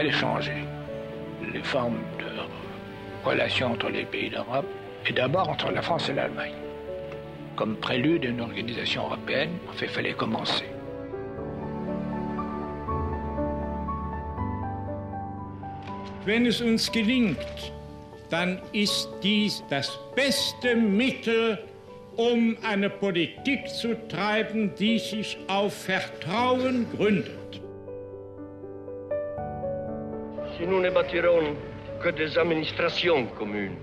fallait changer les formes de relations entre les pays d'Europe, et d'abord entre la France et l'Allemagne. Comme prélude d'une organisation européenne, il fallait commencer. Wenn es uns gelingt, dann ist dies das beste Mittel, um eine Politik zu treiben, die sich auf Vertrauen gründet. Si nous ne bâtirons que des administrations communes,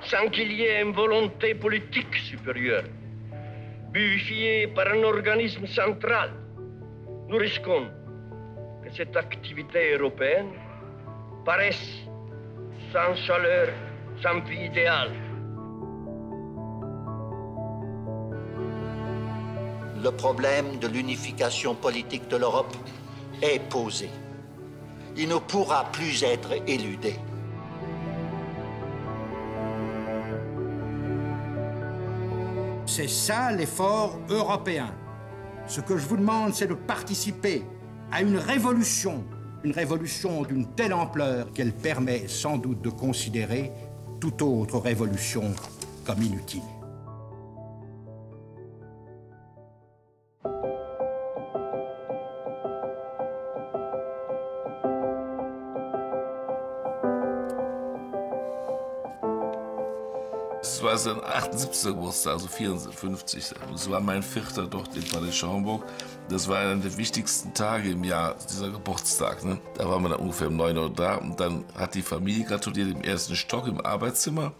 sans qu'il y ait une volonté politique supérieure, vivifiée par un organisme central, nous risquons que cette activité européenne paraisse sans chaleur, sans vie idéale. Le problème de l'unification politique de l'Europe est posé. Il ne pourra plus être éludé. C'est ça l'effort européen. Ce que je vous demande, c'est de participer à une révolution, une révolution d'une telle ampleur qu'elle permet sans doute de considérer toute autre révolution comme inutile. Es war sein 78. Geburtstag, also 54. Es war mein vierter dort in Palais Schaumburg. Das war einer der wichtigsten Tage im Jahr, dieser Geburtstag. Ne? Da waren wir dann ungefähr um 9 Uhr da und dann hat die Familie gratuliert im ersten Stock im Arbeitszimmer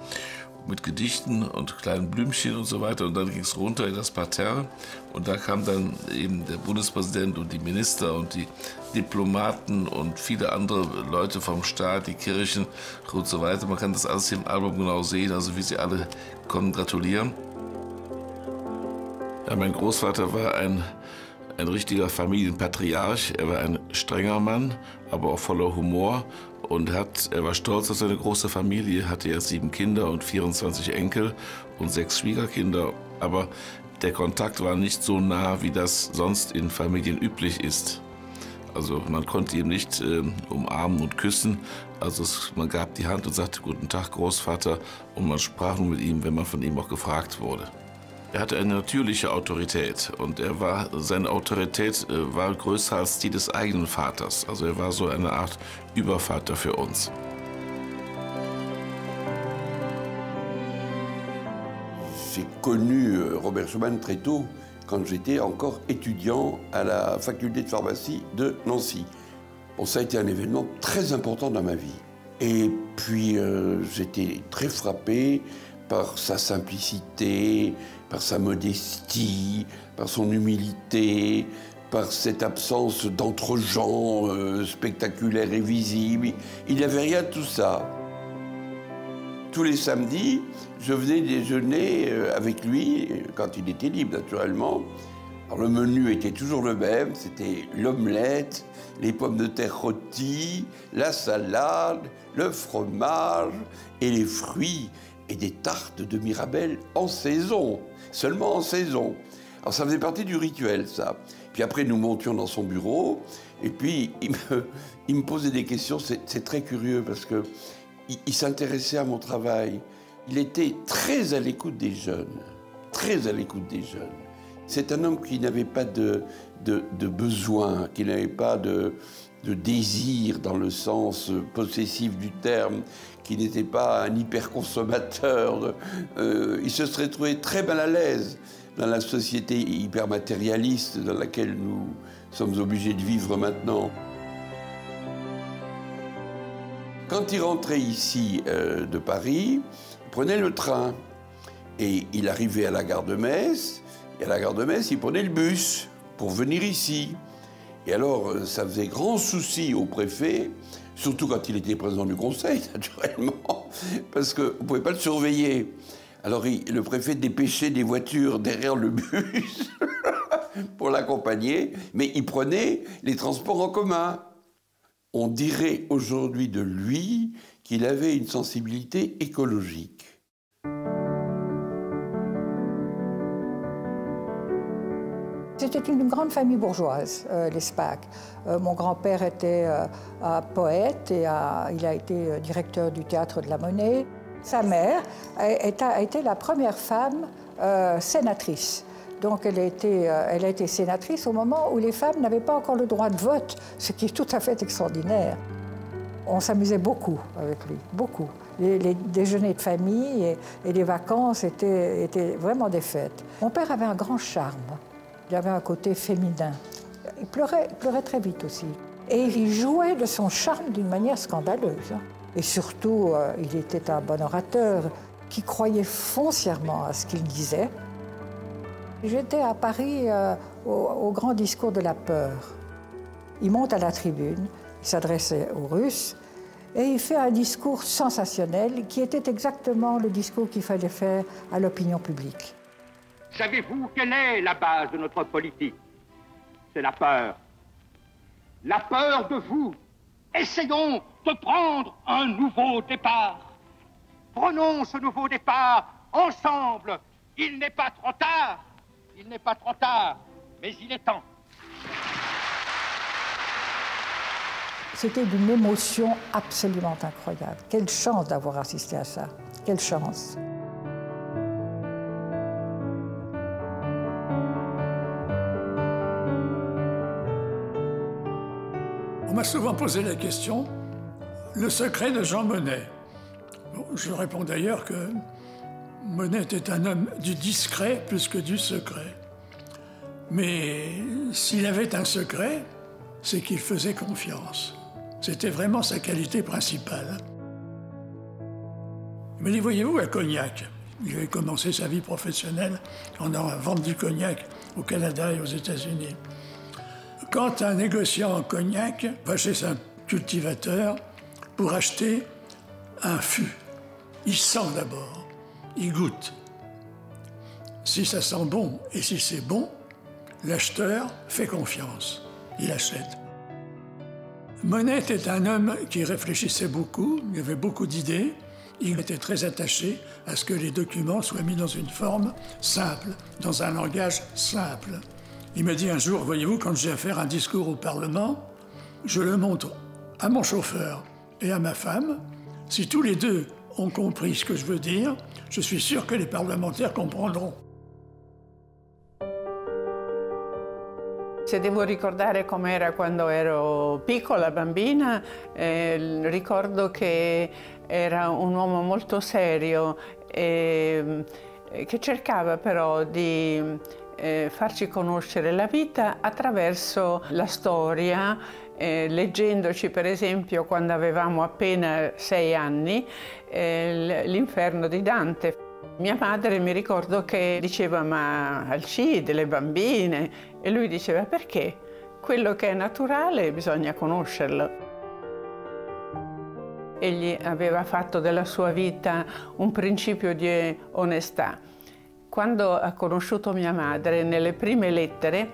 mit Gedichten und kleinen Blümchen und so weiter. Und dann ging es runter in das Parterre. Und da kam dann eben der Bundespräsident und die Minister und die Diplomaten und viele andere Leute vom Staat, die Kirchen und so weiter. Man kann das alles hier im Album genau sehen, also wie sie alle konnten gratulieren. Ja, mein Großvater war ein, ein richtiger Familienpatriarch. Er war ein strenger Mann, aber auch voller Humor und hat, er war stolz auf seine große Familie, hatte ja sieben Kinder und 24 Enkel und sechs Schwiegerkinder. Aber der Kontakt war nicht so nah, wie das sonst in Familien üblich ist. Also man konnte ihn nicht äh, umarmen und küssen. Also es, man gab die Hand und sagte Guten Tag, Großvater. Und man sprach nur mit ihm, wenn man von ihm auch gefragt wurde. Er hatte eine natürliche Autorität und er war, seine Autorität äh, war größer als die des eigenen Vaters. Also er war so eine Art Übervater für uns. J'ai connu euh, Robert Schumann très tôt, quand j'étais encore étudiant à la faculté de pharmacie de Nancy. Bon, ça a été un événement très important dans ma vie. Et puis, euh, j'étais très frappé par sa simplicité, par sa modestie, par son humilité, par cette absence d'entre-gens euh, spectaculaires et visibles. Il n'y avait rien de tout ça. Tous les samedis, je venais déjeuner euh, avec lui, quand il était libre naturellement. Alors, le menu était toujours le même, c'était l'omelette, les pommes de terre rôties, la salade, le fromage et les fruits et des tartes de Mirabelle en saison, seulement en saison. Alors ça faisait partie du rituel, ça. Puis après, nous montions dans son bureau, et puis il me, posait des questions. C'est très curieux parce que il, s'intéressait à mon travail. Il était très à l'écoute des jeunes, très à l'écoute des jeunes. C'est un homme qui n'avait pas de besoin, qui n'avait pas de, de désir dans le sens possessif du terme, qui n'était pas un hyperconsommateur. Euh, il se serait trouvé très mal à l'aise dans la société hyper matérialiste dans laquelle nous sommes obligés de vivre maintenant. Quand il rentrait ici euh, de Paris, il prenait le train et il arrivait à la gare de Metz. Et à la gare de Metz, il prenait le bus pour venir ici. Et alors, euh, ça faisait grand souci au préfet, surtout quand il était président du conseil, naturellement, parce qu'on ne pouvait pas le surveiller. Alors, le préfet dépêchait des voitures derrière le bus pour l'accompagner, mais il prenait les transports en commun. On dirait aujourd'hui de lui qu'il avait une sensibilité écologique. C'était une grande famille bourgeoise, euh, les Spack. Euh, mon grand-père était un poète et il a été directeur du théâtre de la Monnaie. Sa mère a, été la première femme sénatrice. Donc elle a, été, sénatrice au moment où les femmes n'avaient pas encore le droit de vote, ce qui est tout à fait extraordinaire. On s'amusait beaucoup avec lui, beaucoup. Les, déjeuners de famille et, les vacances étaient, vraiment des fêtes. Mon père avait un grand charme. Il avait un côté féminin. Il pleurait, pleurait très vite aussi. Et il jouait de son charme d'une manière scandaleuse. Et surtout, euh, il était un bon orateur qui croyait foncièrement à ce qu'il disait. J'étais à Paris euh, au, au grand discours de la peur. Il monte à la tribune, il s'adressait aux Russes et il fait un discours sensationnel qui était exactement le discours qu'il fallait faire à l'opinion publique. Savez-vous quelle est la base de notre politique? C'est la peur. La peur de vous. Essayons de prendre un nouveau départ. Prenons ce nouveau départ ensemble. Il n'est pas trop tard. Il n'est pas trop tard, mais il est temps. C'était d'une émotion absolument incroyable. Quelle chance d'avoir assisté à ça. Quelle chance. Souvent posé la question, le secret de Jean Monnet. je réponds d'ailleurs que Monnet était un homme du discret plus que du secret. Mais s'il avait un secret, c'est qu'il faisait confiance. C'était vraiment sa qualité principale. Mais voyez-vous, à Cognac, il avait commencé sa vie professionnelle en vente du cognac au Canada et aux États-Unis. Quand un négociant en cognac va chez un cultivateur pour acheter un fût, il sent d'abord, il goûte. Si ça sent bon et si c'est bon, l'acheteur fait confiance, il achète. Monet était un homme qui réfléchissait beaucoup, il avait beaucoup d'idées, il était très attaché à ce que les documents soient mis dans une forme simple, dans un langage simple. Il me dit un jour, voyez-vous, quand j'ai à faire un discours au Parlement, je le montre à mon chauffeur et à ma femme. Si tous les deux ont compris ce que je veux dire, je suis sûr que les parlementaires comprendront. Se devo ricordare com'era quando ero piccola, bambina, eh, ricordo che era un uomo molto serio e che cercava però di eh, farci conoscere la vita attraverso la storia, eh, leggendoci per esempio quando avevamo appena sei anni eh, l'inferno di Dante. Mia madre mi ricordo che diceva ma Alcide, le bambine, e lui diceva perché? Quello che è naturale bisogna conoscerlo. Egli aveva fatto della sua vita un principio di onestà. Quando ha conosciuto mia madre, nelle prime lettere,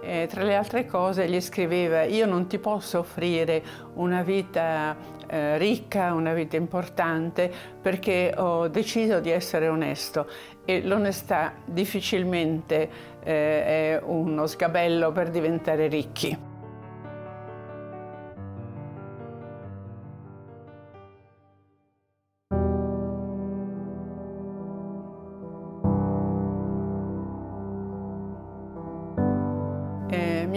eh, tra le altre cose gli scriveva io non ti posso offrire una vita eh, ricca, una vita importante perché ho deciso di essere onesto e l'onestà difficilmente eh, è uno sgabello per diventare ricchi.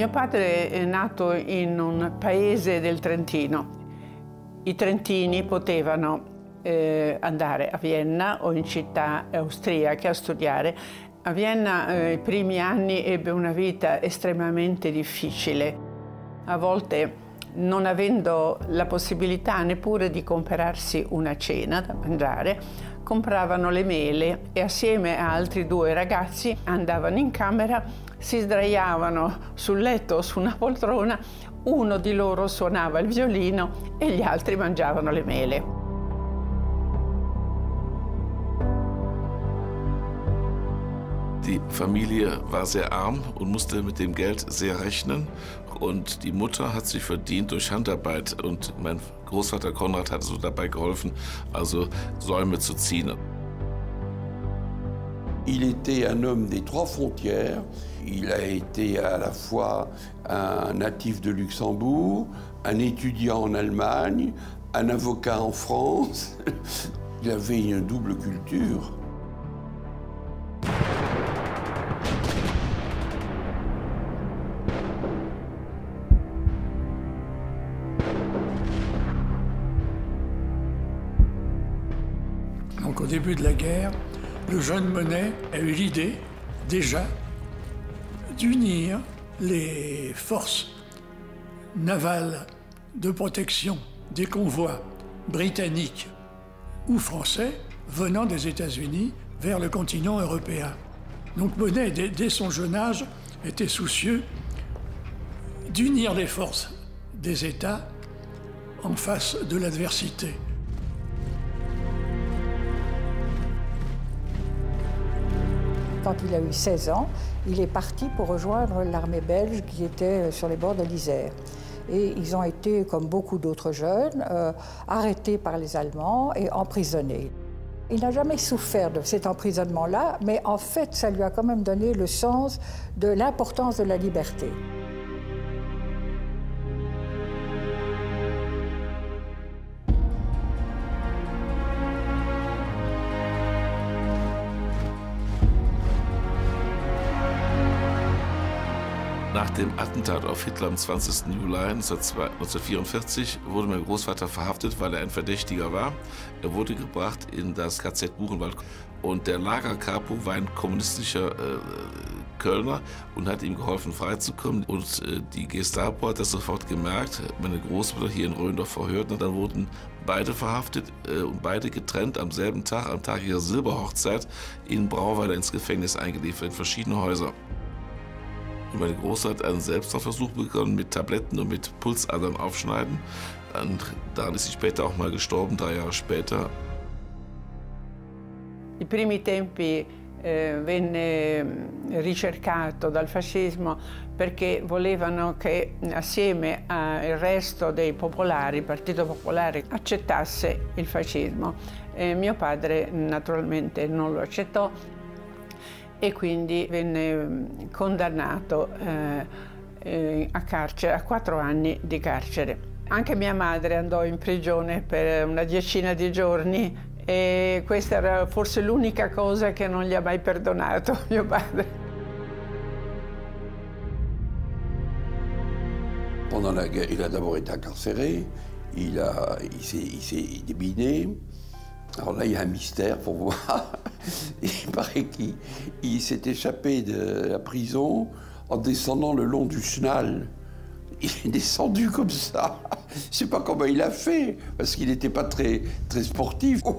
Mio padre è nato in un paese del Trentino. I trentini potevano eh, andare a Vienna o in città austriache a studiare. A Vienna eh, i primi anni ebbe una vita estremamente difficile. A volte non avendo la possibilità neppure di comprarsi una cena da mangiare, compravano le mele e assieme a altri due ragazzi andavano in camera si sdraiavano sul letto o su una poltrona, uno di loro suonava il violino e gli altri mangiavano le mele. Die Familie war sehr arm und musste mit dem Geld sehr rechnen. Und die Mutter hat sich verdient durch Handarbeit. Und mein Großvater Konrad hat so dabei geholfen, also Säume zu ziehen. Il était un homme des trois frontières. Il a été à la fois un natif de Luxembourg, un étudiant en Allemagne, un avocat en France. Il avait une double culture. Donc au début de la guerre, le jeune Monet a eu l'idée, déjà, d'unir les forces navales de protection des convois britanniques ou français venant des États-Unis vers le continent européen. Donc Monet, dès, dès son jeune âge, était soucieux d'unir les forces des États en face de l'adversité. Quand il a eu 16 ans, il est parti pour rejoindre l'armée belge qui était sur les bords de l'Isère. Et ils ont été, comme beaucoup d'autres jeunes, euh, arrêtés par les Allemands et emprisonnés. Il n'a jamais souffert de cet emprisonnement-là, mais en fait, ça lui a quand même donné le sens de l'importance de la liberté. Nach dem Attentat auf Hitler am 20. Juli 1944 wurde mein Großvater verhaftet, weil er ein Verdächtiger war. Er wurde gebracht in das KZ Buchenwald und der Lagerkapo war ein kommunistischer äh, Kölner und hat ihm geholfen freizukommen. Und äh, die Gestapo hat das sofort gemerkt, meine Großmutter hier in Röndorf verhört und dann wurden beide verhaftet äh, und beide getrennt am selben Tag, am Tag ihrer Silberhochzeit, in Brauweiler ins Gefängnis eingeliefert, in verschiedene Häuser. Meine Große hat einen Selbstmordversuch begonnen mit Tabletten und mit Pulsadern aufschneiden. Und daran ist sie später auch mal gestorben, drei Jahre später. I primi tempi eh, venne ricercato dal fascismo perché volevano che assieme al resto dei popolari, il Partito Popolare, accettasse il fascismo. E mio padre naturalmente non lo accettò e quindi venne condannato eh, a carcere, a quattro anni di carcere. Anche mia madre andò in prigione per una decina di giorni e questa era forse l'unica cosa che non gli ha mai perdonato mio padre. Pendant la guerre, il a d'abord été incarcéré, il, il s'est débiné. Alors là, il y a un mystère pour moi. Il paraît qu'il s'est échappé de la prison en descendant le long du chenal. Il est descendu comme ça. Je ne sais pas comment il a fait, parce qu'il n'était pas très, très sportif.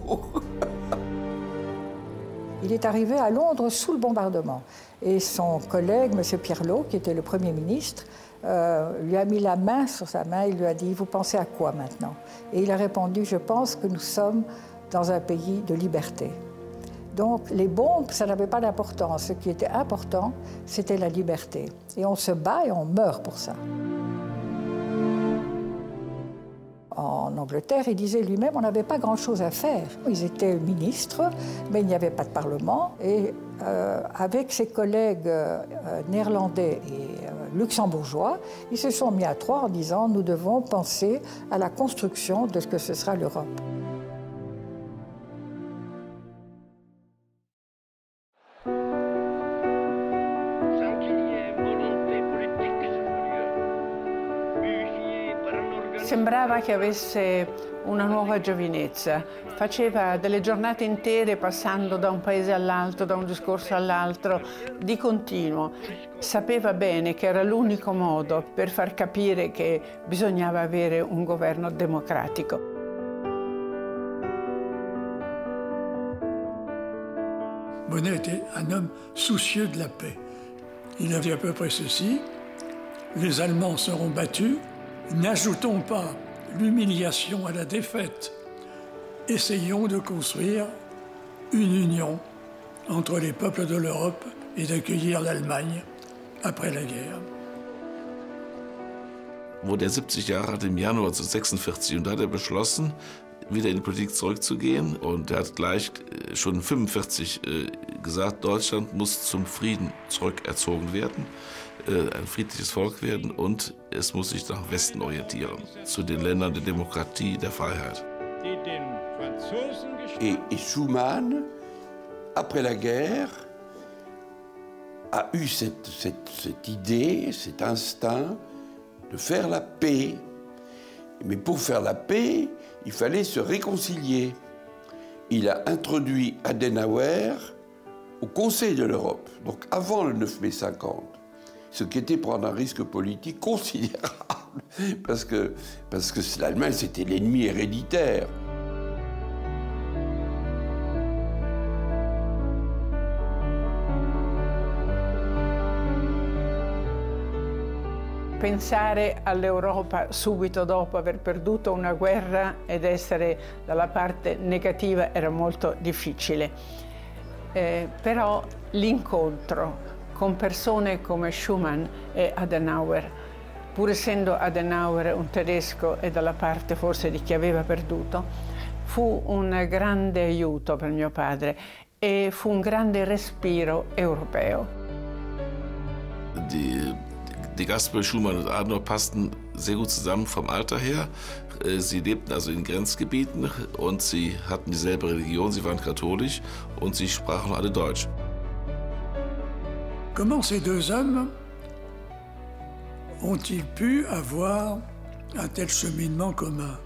Il est arrivé à Londres sous le bombardement. Et son collègue, M. Pierlot, qui était le Premier ministre, euh, lui a mis la main sur sa main et lui a dit Vous pensez à quoi maintenant? Et il a répondu Je pense que nous sommes dans un pays de liberté. Donc les bombes, ça n'avait pas d'importance. Ce qui était important, c'était la liberté. Et on se bat et on meurt pour ça. En Angleterre, il disait lui-même, on n'avait pas grand-chose à faire. Ils étaient ministres, mais il n'y avait pas de parlement. Et euh, avec ses collègues euh, néerlandais et euh, luxembourgeois, ils se sont mis à trois en disant, nous devons penser à la construction de ce que ce sera l'Europe. Sembrava che avesse una nuova giovinezza, faceva delle giornate intere passando da un paese all'altro, da un discorso all'altro, di continuo. Sapeva bene che era l'unico modo per far capire che bisognava avere un governo democratico. Monet était un homme soucieux de la paix. Il a dit à peu près ceci, les Allemands seront battus, N'ajoutons pas l'humiliation à la défaite. Essayons de construire une union entre les peuples de l'Europe et d'accueillir l'Allemagne après la guerre. Wurde er 70 Jahre alt im Januar 1946 und da er beschlossen, wieder in die Politik zurückzugehen und er hat gleich schon 45 gesagt, Deutschland muss zum Frieden zurückerzogen werden, äh, ein friedliches Volk werden und es muss sich nach Westen orientieren, zu den Ländern der Demokratie, der Freiheit. Et, et Schumann, après la guerre, a eu cette, cette, cette idée, cet instinct de faire la paix. Mais pour faire la paix, il fallait se réconcilier. Il a introduit Adenauer au Conseil de l'Europe, donc avant le 9 mai 50, ce qui était prendre un risque politique considérable, parce que, parce l'Allemagne, c'était l'ennemi héréditaire. Pensare all'Europa subito dopo aver perduto una guerra ed essere dalla parte negativa era molto difficile. Eh, però l'incontro con persone come Schumann e Adenauer, pur essendo Adenauer un tedesco e dalla parte forse di chi aveva perduto, fu un grande aiuto per mio padre e fu un grande respiro europeo. Die Die Gaspel, Schumann und Adenauer passten sehr gut zusammen vom Alter her. Äh, sie lebten also in Grenzgebieten und sie hatten dieselbe Religion, sie waren katholisch und sie sprachen alle Deutsch. Comment ces deux hommes ont-ils pu avoir un tel cheminement commun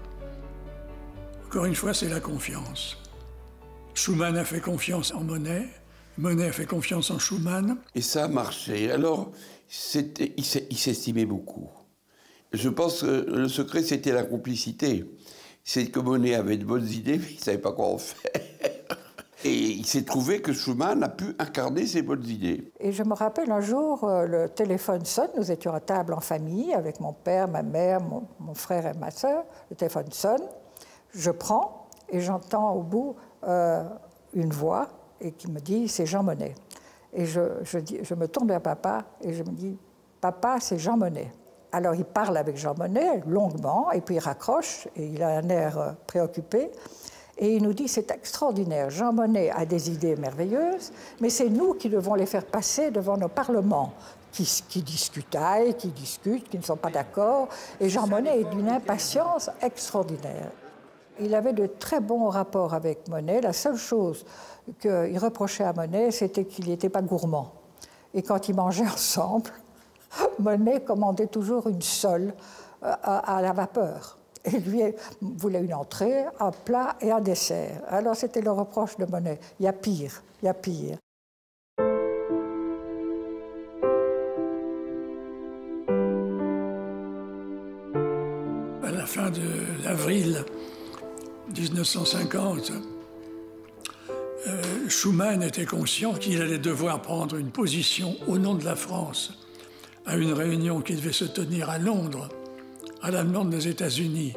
Encore une fois, c'est la confiance. Schumann a fait confiance en Monet, Monet a fait confiance en Schumann. Et ça a marché. Alors, il s'estimait beaucoup. Je pense que le secret, c'était la complicité. C'est que Monet avait de bonnes idées, mais il ne savait pas quoi en faire. Et il s'est trouvé que Schumann a pu incarner ses bonnes idées. Et je me rappelle un jour, euh, le téléphone sonne, nous étions à table en famille avec mon père, ma mère, mon, frère et ma soeur. Le téléphone sonne, je prends et j'entends au bout euh, une voix et qui me dit c'est Jean Monnet. Et je, je, me tourne vers papa et je me dis Papa, c'est Jean Monnet. Alors il parle avec Jean Monnet longuement et puis il raccroche et il a un air euh, préoccupé. Et il nous dit c'est extraordinaire, Jean Monnet a des idées merveilleuses, mais c'est nous qui devons les faire passer devant nos parlements, qui, qui discutaillent, qui discutent, qui ne sont pas d'accord. Et Jean Monnet est d'une impatience extraordinaire. Il avait de très bons rapports avec Monet. La seule chose qu'il reprochait à Monet, c'était qu'il n'était pas gourmand. Et quand ils mangeaient ensemble, Monet commandait toujours une sole euh, à, la vapeur. Et lui voulait une entrée, un plat et un dessert. Alors c'était le reproche de Monet. Il y a pire, il y a pire. À la fin de l'avril 1950, euh, Schumann était conscient qu'il allait devoir prendre une position au nom de la France à une réunion qui devait se tenir à Londres, à la demande des États-Unis,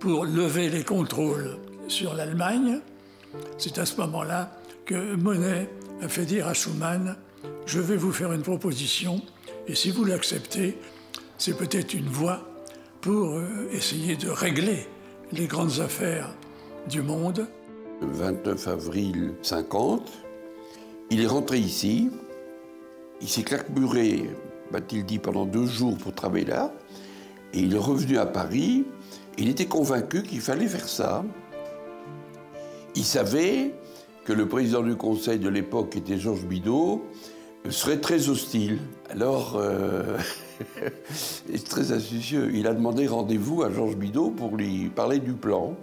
pour lever les contrôles sur l'Allemagne. C'est à ce moment-là que Monet a fait dire à Schumann Je vais vous faire une proposition, et si vous l'acceptez, c'est peut-être une voie pour euh, essayer de régler les grandes affaires du monde. Le 29 avril 50, il est rentré ici, il s'est claquemuré, m'a-t-il dit, pendant deux jours pour travailler là, et il est revenu à Paris, il était convaincu qu'il fallait faire ça. Il savait que le président du conseil de l'époque, qui était Georges Bidault, serait très hostile. Alors, euh, très astucieux, il a demandé rendez-vous à Georges Bidault pour lui parler du plan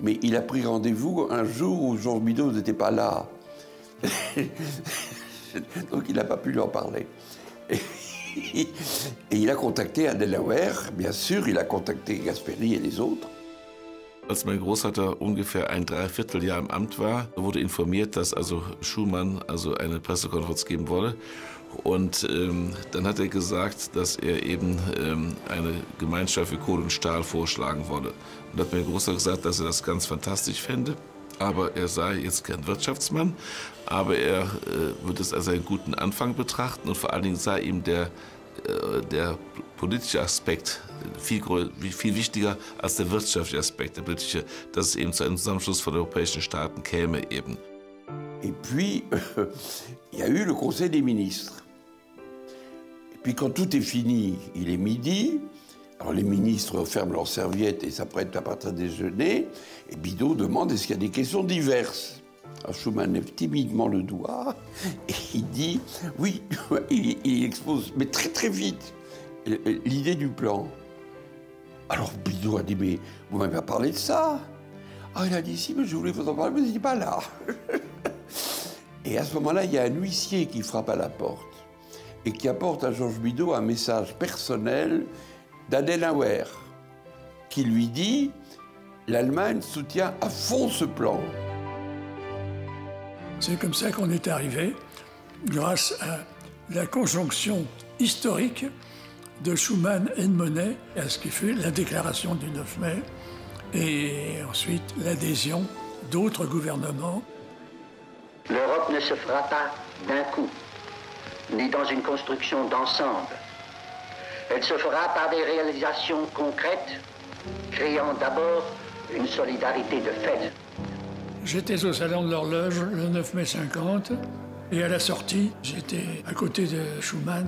mais il a pris rendez-vous un jour où Georges Bidault n'était pas là. Donc il n'a pas pu lui en parler. Et, il a contacté Delaware, bien sûr, il a contacté Gasperi et les autres. Als mein Großvater ungefähr ein Dreivierteljahr im Amt war, wurde informiert, dass also Schumann also eine Pressekonferenz geben wolle. Und ähm, dann hat er gesagt, dass er eben ähm, eine Gemeinschaft für Kohle und Stahl vorschlagen wolle. Und hat mir Großer gesagt, dass er das ganz fantastisch fände. Aber er sei jetzt kein Wirtschaftsmann, aber er äh, würde es als einen guten Anfang betrachten und vor allen Dingen sei ihm der, äh, der politische Aspekt viel, viel wichtiger als der wirtschaftliche Aspekt, der politische, dass es eben zu einem Zusammenschluss von europäischen Staaten käme eben. Et puis, il y a eu le Conseil des ministres. Puis quand tout est fini, il est midi, alors les ministres ferment leurs serviettes et s'apprêtent à partir déjeuner, et Bidot demande est-ce qu'il y a des questions diverses? Alors Schumann lève timidement le doigt et il dit oui, il, expose, mais très très vite, l'idée du plan. Alors Bidot a dit mais vous m'avez pas parlé de ça? Ah il a dit si mais je voulais vous en parler mais il dit pas là. et à ce moment-là il y a un huissier qui frappe à la porte et qui apporte à Georges Bidot un message personnel d'Adenauer qui lui dit l'Allemagne soutient à fond ce plan. C'est comme ça qu'on est arrivé, grâce à la conjonction historique de Schuman et de Monet, à ce qui fut la déclaration du 9 mai, et ensuite l'adhésion d'autres gouvernements. L'Europe ne se fera pas d'un coup, ni dans une construction d'ensemble. Elle se fera par des réalisations concrètes, créant d'abord une solidarité de fait. J'étais au Salon de l'Horloge le 9 mai 50 et à la sortie, j'étais à côté de Schumann.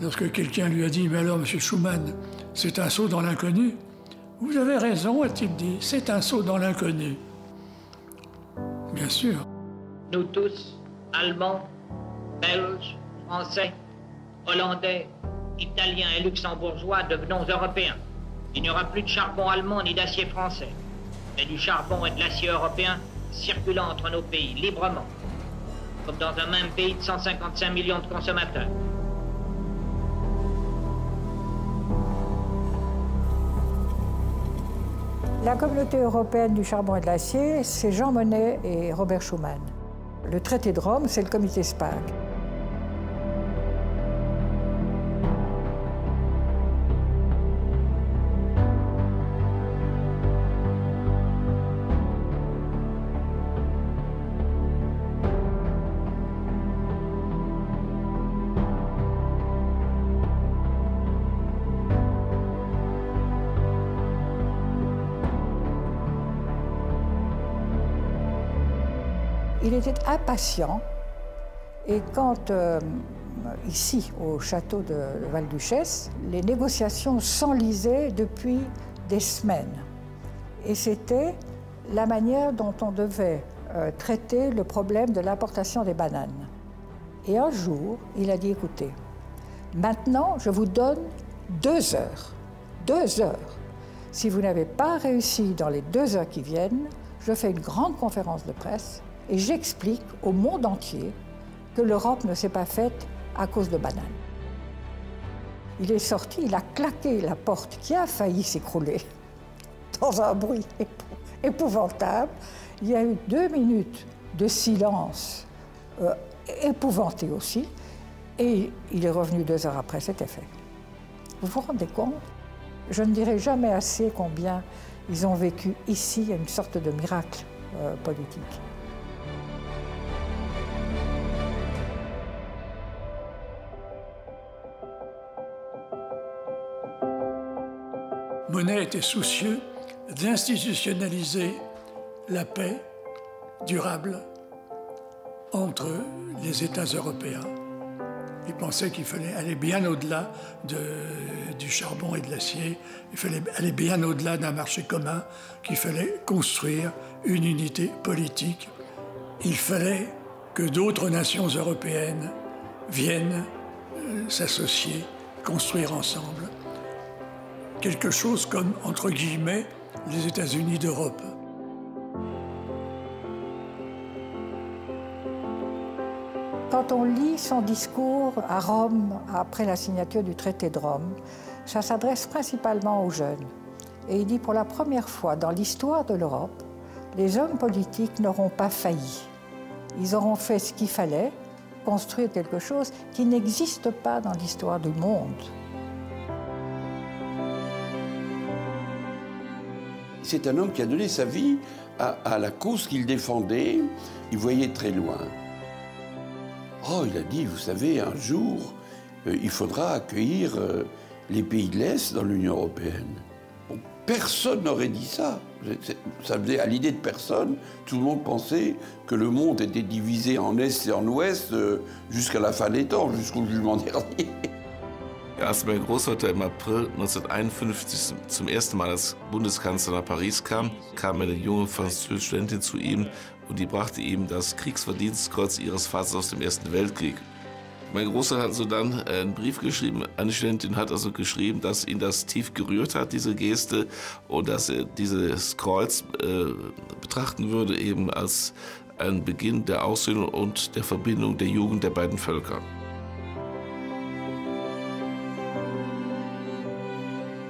Lorsque quelqu'un lui a dit Mais alors, monsieur Schumann, c'est un saut dans l'inconnu Vous avez raison, a-t-il dit, c'est un saut dans l'inconnu. Bien sûr. Nous tous, Allemands, Belges, Français, Hollandais, Italiens et Luxembourgeois, devenons Européens. Il n'y aura plus de charbon allemand ni d'acier français mais du charbon et de l'acier européen circulant entre nos pays librement, comme dans un même pays de 155 millions de consommateurs. La communauté européenne du charbon et de l'acier, c'est Jean Monnet et Robert Schuman. Le traité de Rome, c'est le comité SPAC. Était impatient et quand, euh, ici, au château de Val-Duchesse, les négociations s'enlisaient depuis des semaines. Et c'était la manière dont on devait euh, traiter le problème de l'importation des bananes. Et un jour, il a dit, écoutez, maintenant, je vous donne deux heures. Deux heures. Si vous n'avez pas réussi dans les deux heures qui viennent, je fais une grande conférence de presse et j'explique au monde entier que l'Europe ne s'est pas faite à cause de bananes. Il est sorti, il a claqué la porte qui a failli s'écrouler dans un bruit épouvantable. Il y a eu deux minutes de silence euh, épouvanté aussi, et il est revenu deux heures après, c'était fait. Vous vous rendez compte? Je ne dirai jamais assez combien ils ont vécu ici une sorte de miracle euh, politique. Monet était soucieux d'institutionnaliser la paix durable entre les États européens. Il pensait qu'il fallait aller bien au-delà du charbon et de l'acier, il fallait aller bien au-delà d'un marché commun, qu'il fallait construire une unité politique. Il fallait que d'autres nations européennes viennent euh, s'associer, construire ensemble quelque chose comme, entre guillemets, les États-Unis d'Europe. Quand on lit son discours à Rome après la signature du traité de Rome, ça s'adresse principalement aux jeunes. Et il dit pour la première fois dans l'histoire de l'Europe, les hommes politiques n'auront pas failli. Ils auront fait ce qu'il fallait, construire quelque chose qui n'existe pas dans l'histoire du monde. C'est un homme qui a donné sa vie à, la cause qu'il défendait. Il voyait très loin. Oh, il a dit, vous savez, un jour, euh, il faudra accueillir euh, les pays de l'Est dans l'Union européenne. Personne n'aurait dit ça. Ça venait à l'idée de personne. Tout le monde pensait que le monde était divisé en Est et en Ouest euh, jusqu'à la fin des temps, jusqu'au jugement dernier. Als mein Großvater im April 1951 zum ersten Mal als Bundeskanzler nach Paris kam, kam eine junge französische Studentin zu ihm und die brachte ihm das Kriegsverdienstkreuz ihres Vaters aus dem Ersten Weltkrieg. Mein Großer hat so dann äh, einen Brief geschrieben. Eine Studentin hat also geschrieben, dass ihn das tief gerührt hat, diese Geste, und dass er dieses Kreuz äh, betrachten würde eben als ein Beginn der Aussöhnung und der Verbindung der Jugend der beiden Völker.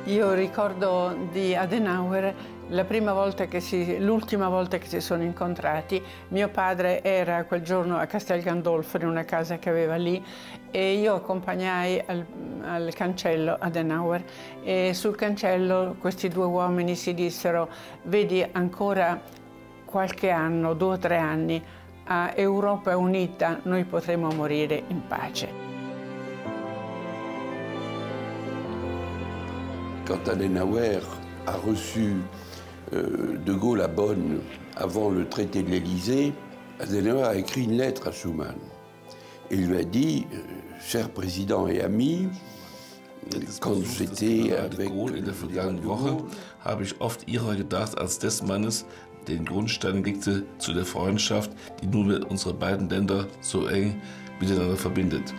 Io ricordo di Adenauer La prima volta che si, l'ultima volta che si sono incontrati, mio padre era quel giorno a Castel Gandolfo in una casa che aveva lì e io accompagnai al, al cancello Adenauer e sul cancello questi due uomini si dissero vedi ancora qualche anno, due o tre anni, a Europa unita noi potremo morire in pace. Quand Adenauer a reçu Euh, de Gaulle à Bonn, avant le traité de l'Élysée, Adenauer a écrit une lettre à Schuman. Et il lui a dit, euh, cher président et ami, quand j'étais avec in der vergangenen Woche habe ich oft ihrer gedacht als des Mannes, den Grundstein legte zu der Freundschaft, die nun unsere beiden Länder so eng miteinander verbindet.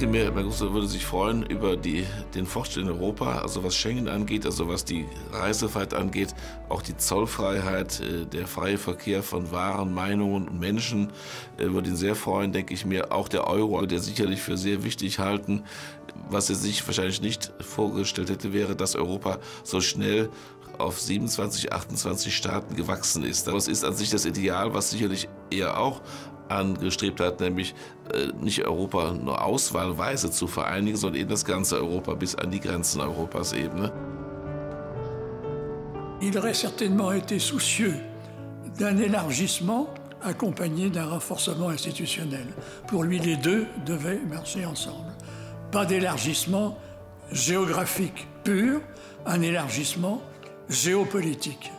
Denke mir, mein Großer würde sich freuen über die, den Fortschritt in Europa, also was Schengen angeht, also was die Reisefreiheit angeht, auch die Zollfreiheit, äh, der freie Verkehr von Waren, Meinungen und Menschen äh, würde ihn sehr freuen, denke ich mir. Auch der Euro, der sicherlich für sehr wichtig halten. Was er sich wahrscheinlich nicht vorgestellt hätte, wäre, dass Europa so schnell auf 27, 28 Staaten gewachsen ist. Das ist an sich das Ideal, was sicherlich er auch angestrebt hat, nämlich äh, nicht Europa nur auswahlweise zu vereinigen, sondern eben das ganze Europa bis an die Grenzen Europas eben. Ne? Il aurait certainement été soucieux d'un élargissement accompagné d'un renforcement institutionnel. Pour lui, les deux devaient marcher ensemble. Pas d'élargissement géographique pur, un élargissement géopolitique.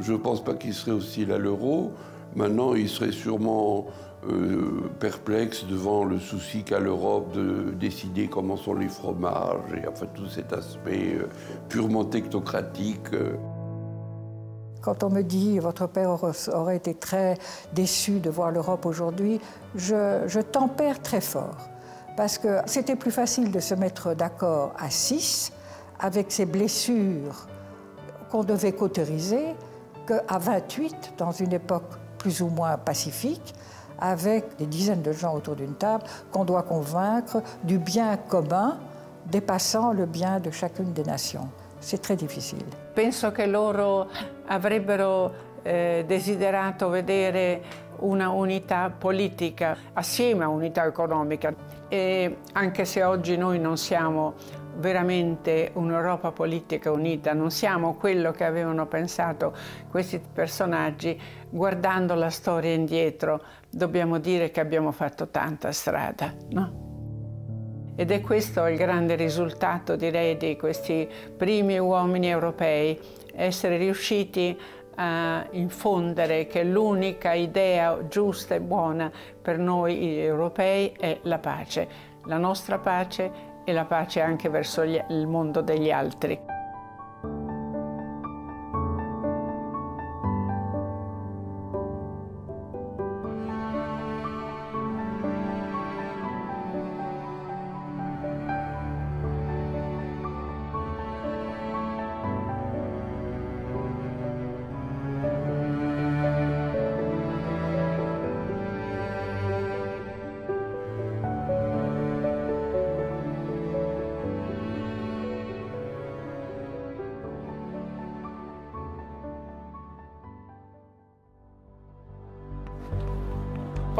Je ne pense pas qu'il serait hostile à l'euro. Maintenant, il serait sûrement euh, perplexe devant le souci qu'a l'Europe de décider comment sont les fromages et enfin tout cet aspect euh, purement technocratique. Euh. Quand on me dit votre père aurait été très déçu de voir l'Europe aujourd'hui, je, je tempère très fort. Parce que c'était plus facile de se mettre d'accord à 6 avec ces blessures qu'on devait cautériser qu'à 28 dans une époque plus ou moins pacifique avec des dizaines de gens autour d'une table qu'on doit convaincre du bien commun dépassant le bien de chacune des nations. C'est très difficile. Penso che loro avrebbero eh, desiderato vedere una unità politica assieme a unità economica e anche se oggi noi non siamo veramente un'Europa politica unita, non siamo quello che avevano pensato questi personaggi, guardando la storia indietro dobbiamo dire che abbiamo fatto tanta strada, no? Ed è questo il grande risultato, direi, di questi primi uomini europei, essere riusciti a infondere che l'unica idea giusta e buona per noi europei è la pace, la nostra pace e la pace anche verso gli, il mondo degli altri.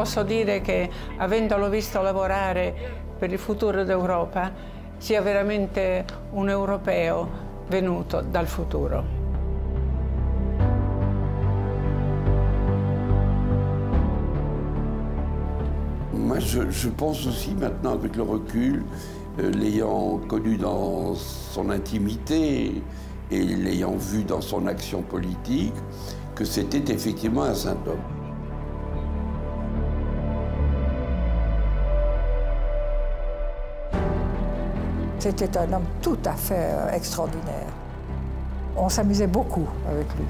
Posso dire che avendolo visto lavorare per il futuro d'Europa, sia veramente un europeo venuto dal futuro. Moi, je, je, pense aussi maintenant, avec le recul, euh, l'ayant connu dans son intimité et l'ayant vu dans son action politique, que c'était effectivement un saint C'était un homme tout à fait euh, extraordinaire. On s'amusait beaucoup avec lui.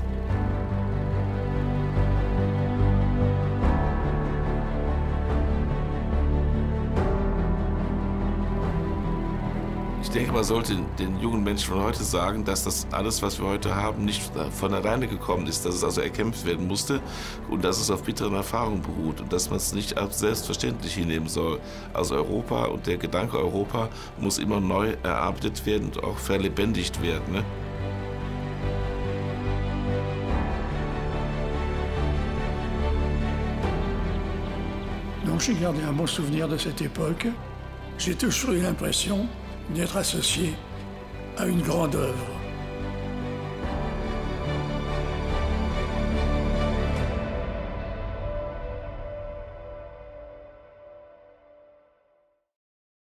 Denke, man sollte den jungen Menschen von heute sagen, dass das alles, was wir heute haben, nicht von alleine gekommen ist, dass es also erkämpft werden musste und dass es auf bitteren Erfahrungen beruht und dass man es nicht als selbstverständlich hinnehmen soll. Also Europa und der Gedanke Europa muss immer neu erarbeitet werden und auch verlebendigt werden. Ne? Donc j'ai gardé un bon souvenir de cette époque. J'ai toujours eu l'impression d'être associé à une grande œuvre.